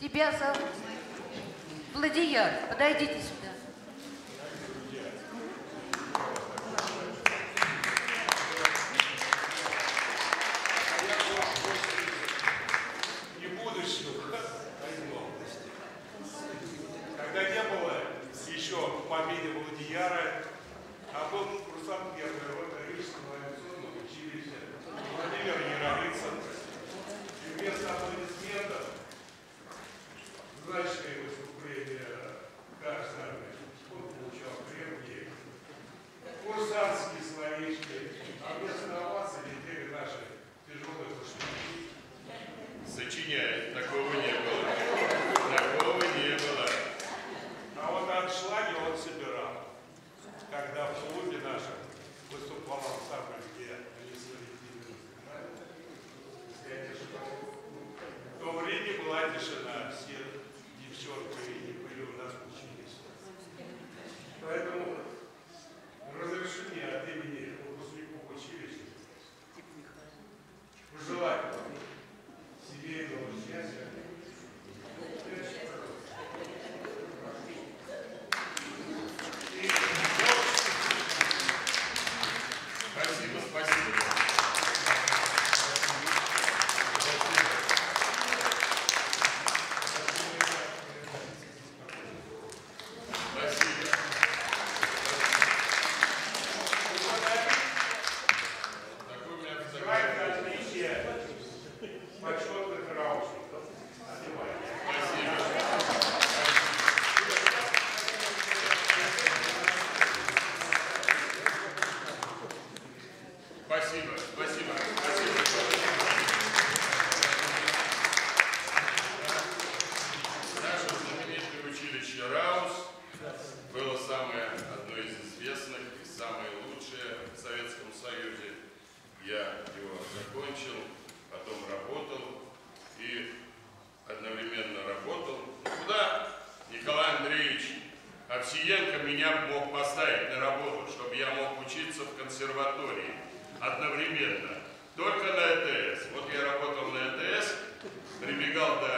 Тебя зовут? Владияр, подойдите сюда. сочиняет. Такого консерватории одновременно, только на ЭТС. Вот я работал на ЭТС, прибегал до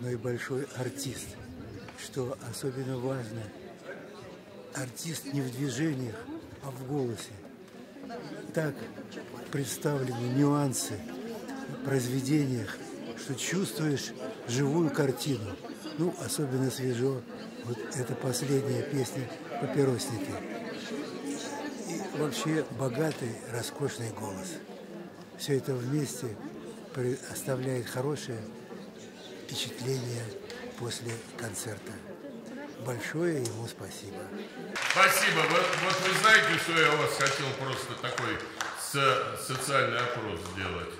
но и большой артист. Что особенно важно, артист не в движениях, а в голосе. Так представлены нюансы в произведениях, что чувствуешь живую картину. Ну, особенно свежо вот эта последняя песня «Папиросники». И вообще богатый, роскошный голос все это вместе оставляет хорошее впечатление после концерта. Большое ему спасибо. Спасибо. Вот, вот вы знаете, что я у вас хотел просто такой со социальный опрос сделать,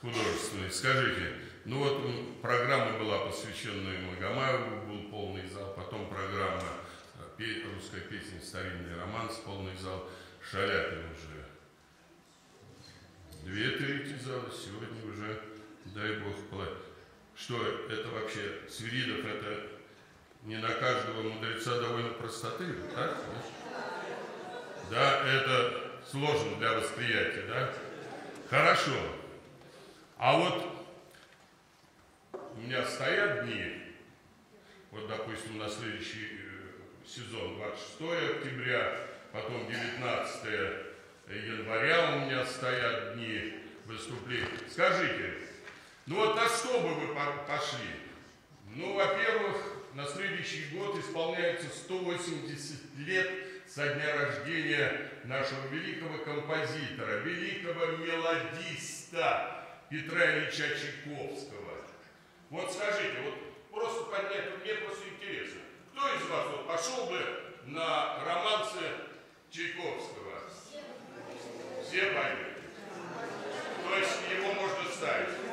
художественный. Скажите, ну вот программа была посвящена Магомаеву, был полный зал, потом программа э, русская песня «Старинный романс», полный зал, Шаляпин уже две трети зала, сегодня уже, дай бог, что это вообще, Свиридов, это не на каждого мудреца довольно простоты, так? Да, это сложно для восприятия, да? Хорошо. А вот у меня стоят дни, вот, допустим, на следующий э, сезон 26 октября, потом 19 января у меня стоят дни выступлений. Скажите, ну вот на что бы вы пошли? Ну, во-первых, на следующий год исполняется 180 лет со дня рождения нашего великого композитора, великого мелодиста Петра Ильича Чайковского. Вот скажите, вот просто поднять, мне просто интересно, кто из вас вот пошел бы на романсы Чайковского? Все пойдут. То есть его можно ставить.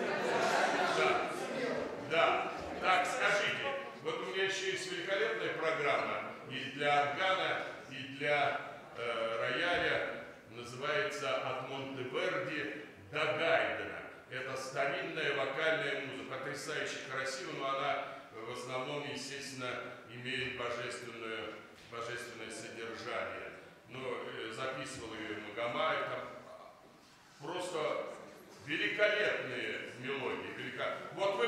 Да. Так, скажите, вот у меня еще есть великолепная программа и для органа, и для э, рояля, называется «От Монтеверди до Гайдена». Это старинная вокальная музыка, потрясающе красивая, но она в основном, естественно, имеет божественное, божественное содержание. Но э, записывал ее Магомаев, там просто великолепные мелодии. Велика... Вот вы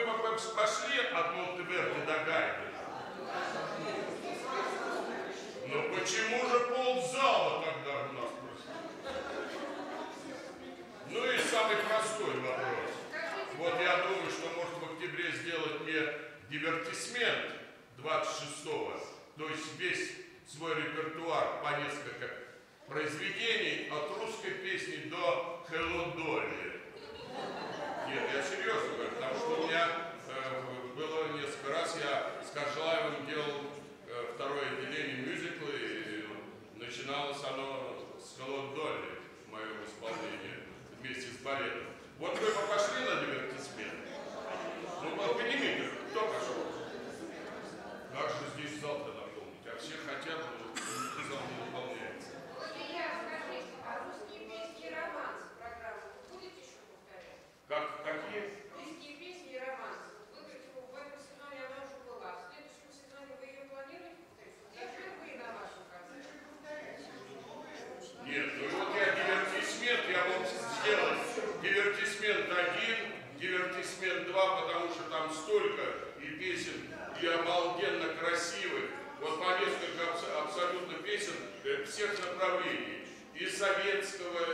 пошли от Монтеверди до Гайдена. Но почему же ползала тогда у нас? Ну и самый простой вопрос. Вот я думаю, что может в октябре сделать мне дивертисмент 26-го, то есть весь свой репертуар по несколько произведений от русской песни до Hello Dolly. Нет, я серьезно говорю, потому что у меня э, было несколько раз, я с Коржелаевым делал э, второе отделение мюзикла, и начиналось оно с Hello Dolly в моем исполнении вместе с балетом. Вот вы пошли на дивертисмент? Ну, поднимите, кто пошел? Как же здесь зал-то наполнить? А все хотят, но зал не наполняется. Как, какие? Русские песни и романсы. Выбрать его в этом сезоне она уже была. В следующем сезоне вы ее планируете повторить? Я впервые на вашем концерте. Нет, ну вот я дивертисмент, я мог сделать дивертисмент один, дивертисмент два, потому что там столько и песен, и обалденно красивых. Вот по несколько абс- абсолютно песен э, всех направлений. И советского,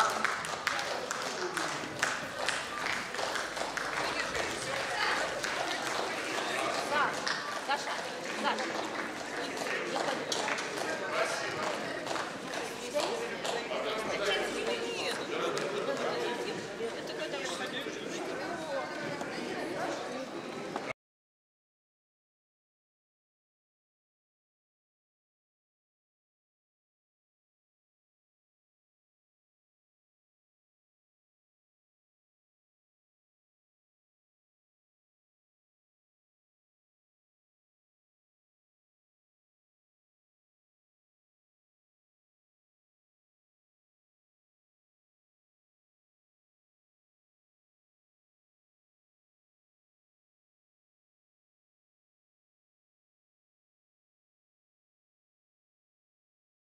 и удачи. Спасибо.